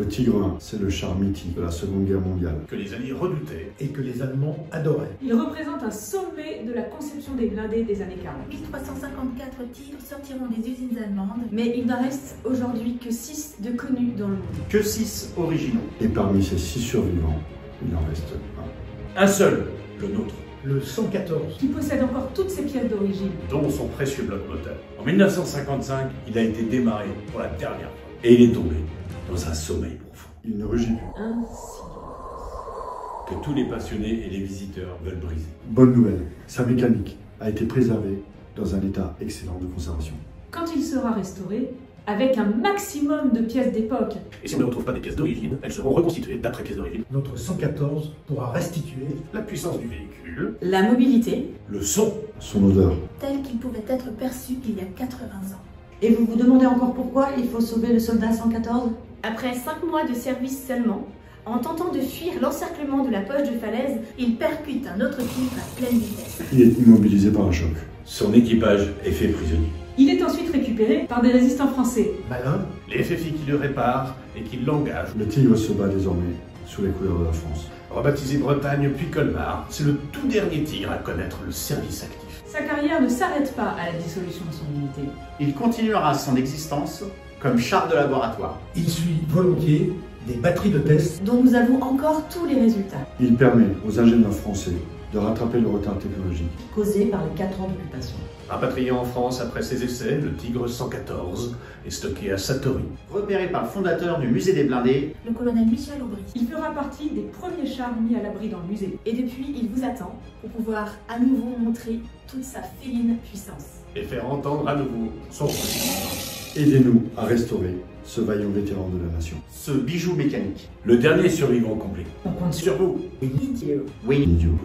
Le Tigre 1, c'est le char mythique de la Seconde Guerre mondiale. que les Alliés redoutaient. et que les Allemands adoraient. Il représente un sommet de la conception des blindés des années 40. 1354 tigres sortiront des usines allemandes, mais il n'en reste aujourd'hui que 6 de connus dans le monde. Que 6 originaux. Et parmi ces six survivants, il en reste un. Un seul, le nôtre, Le 114, qui possède encore toutes ses pièces d'origine. dont son précieux bloc moteur. En 1955, il a été démarré pour la dernière fois. Et il est tombé dans un sommeil profond. Il ne rugit plus. Ainsi. Que tous les passionnés et les visiteurs veulent briser. Bonne nouvelle, sa mécanique a été préservée dans un état excellent de conservation. Quand il sera restauré, avec un maximum de pièces d'époque, Et si on ne retrouve pas des pièces d'origine, elles seront reconstituées d'après pièces d'origine. notre 114 pourra restituer La puissance du véhicule, La mobilité, le son, Son odeur, tel qu'il pouvait être perçu il y a 80 ans. Et vous vous demandez encore pourquoi il faut sauver le soldat 114 Après 5 mois de service seulement, en tentant de fuir l'encerclement de la poche de falaise, il percute un autre tigre à pleine vitesse. il est immobilisé par un choc. son équipage est fait prisonnier. il est ensuite récupéré par des résistants français. malin, Les FFI qui le réparent et qui l'engagent. Le Tigre se bat désormais sous les couleurs de la France. Rebaptisé Bretagne puis Colmar, c'est le tout dernier tigre à connaître le service actif. Sa carrière ne s'arrête pas à la dissolution de son unité. Il continuera son existence comme char de laboratoire. il suit volontiers des batteries de tests Dont nous avons encore tous les résultats. Il permet aux ingénieurs français de rattraper le retard technologique. causé par les 4 ans d'occupation. Rapatrié en France après ses essais, le Tigre 114 est stocké à Satory. Repéré par le fondateur du musée des blindés, Le colonel Michel Aubry. Il fera partie des premiers chars mis à l'abri dans le musée. Et depuis, il vous attend pour pouvoir à nouveau montrer toute sa féline puissance. et faire entendre à nouveau son son. Aidez-nous à restaurer ce vaillant vétéran de la nation. ce bijou mécanique. Le dernier survivant complet. On compte sur vous Oui, Idiot.